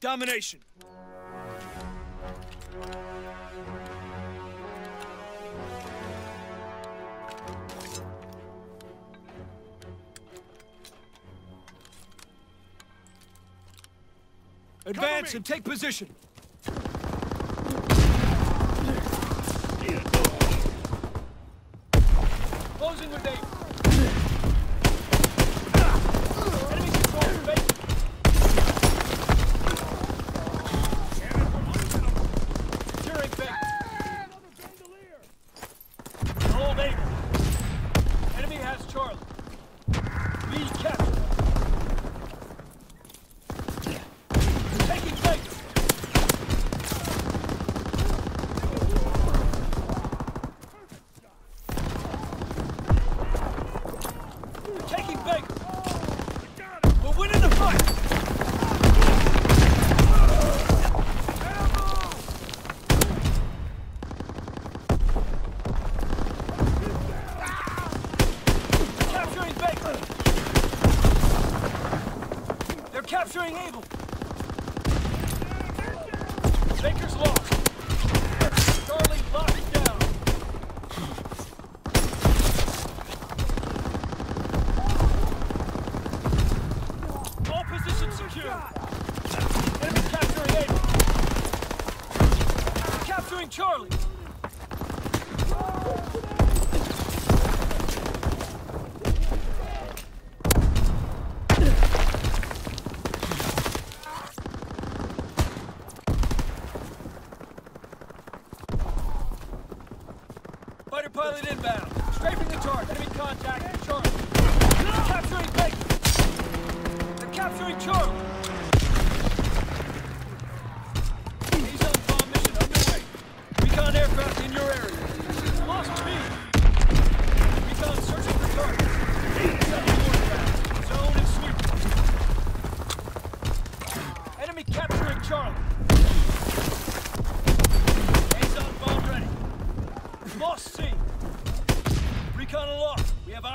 Domination. Advance and take position. Closing with eight.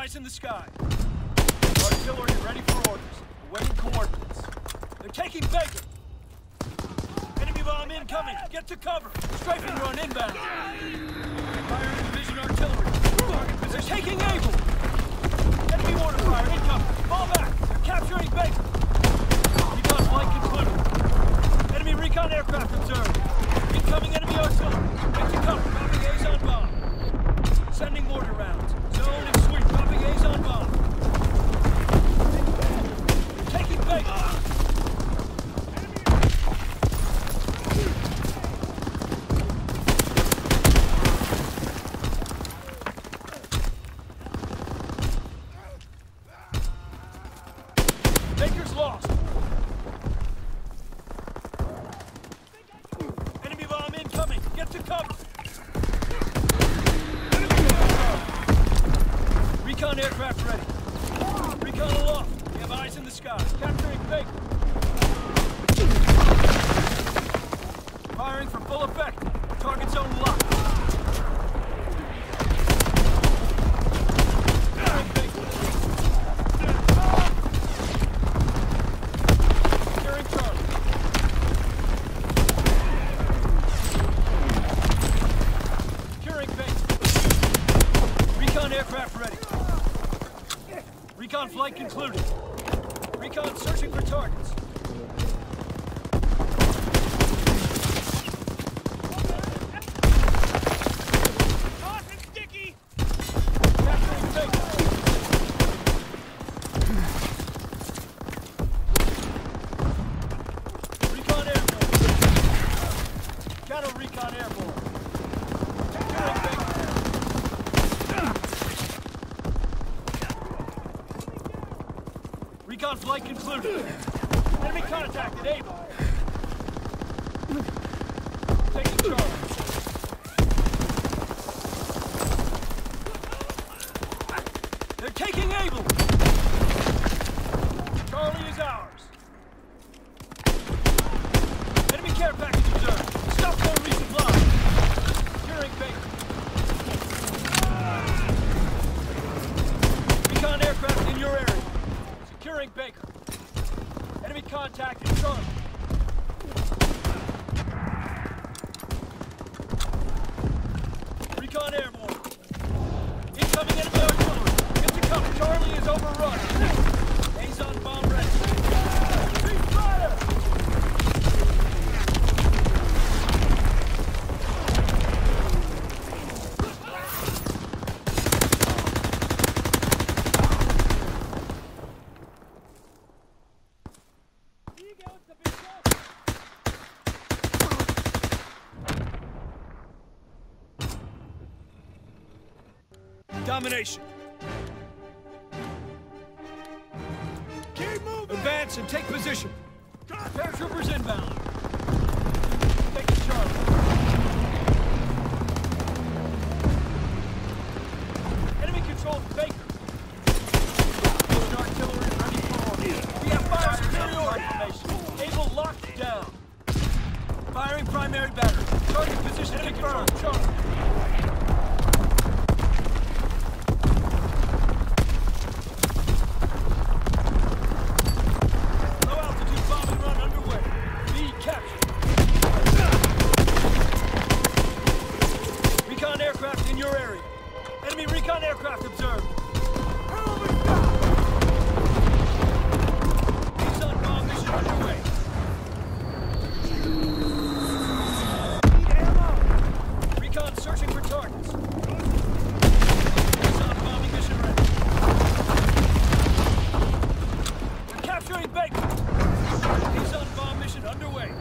Eyes in the sky. Artillery ready for orders. Awaiting coordinates. They're taking Baker. Enemy bomb incoming. Get to cover. Strafing run inbound. Fire division artillery. Target position. They're taking Able. Enemy mortar fire incoming. Fall back. They're capturing Baker. Trap ready. Ground like concluded. Enemy contact at Able. Taking charge. Domination. Keep moving! Advance and take position. Paratroopers inbound. Taking Charlie. Enemy controlled Baker. Russian artillery ready for. We have fire superiority information. Able locked down. Firing primary battery. Target position confirmed. Charlie. Aircraft observed. Underway. Recon searching for targets. He's bombing mission ready. We're capturing Baker. He's on bomb mission underway.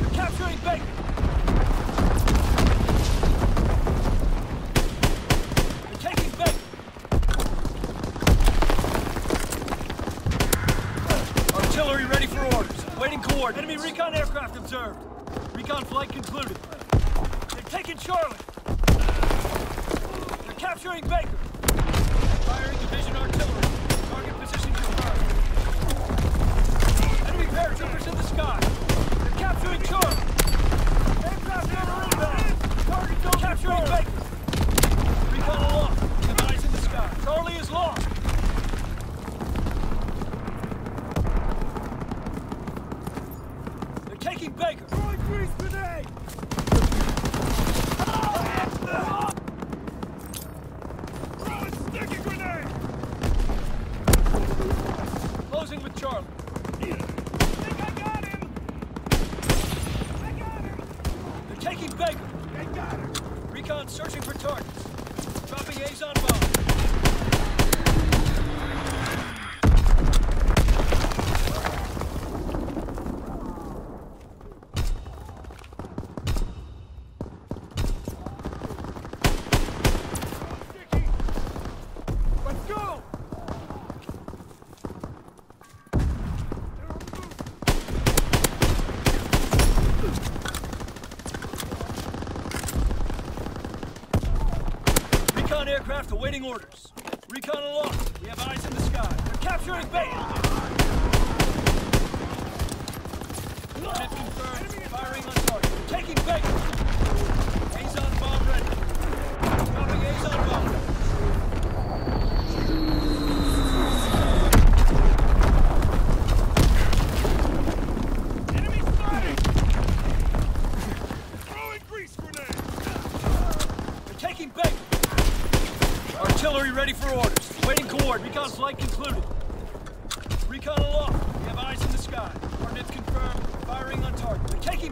We're capturing Baker. Artillery ready for orders. Waiting coordinates. Enemy recon aircraft observed. Recon flight concluded. They're taking Charlie. They're capturing Baker. Firing division artillery. Target position confirmed. Enemy paratroopers in the sky. They're capturing Charlie. Aircraft over inbound. Target don't capturing Baker. Recon aloft. We have eyes in the sky. Charlie is lost. They're taking Baker. Throwing grease grenade! Throwing sticky grenade! Closing with Charlie. think I got him! I got him! They're taking Baker. They got him! Recon searching for targets. Dropping A's on bomb. Sticky! Let's go! Recon aircraft awaiting orders. Recon aloft. We have eyes in the sky. We're capturing. Unit confirmed. Firing on target. Taking Baker. A's on bomb ready. Dropping A's on bomb.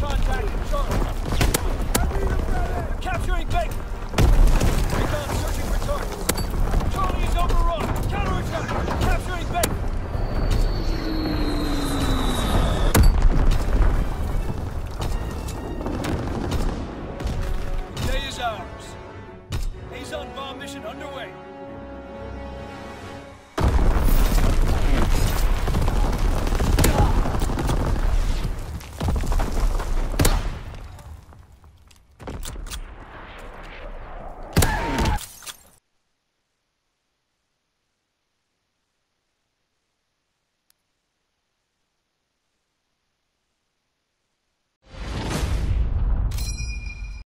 Contact! Capturing base. Recon searching for targets!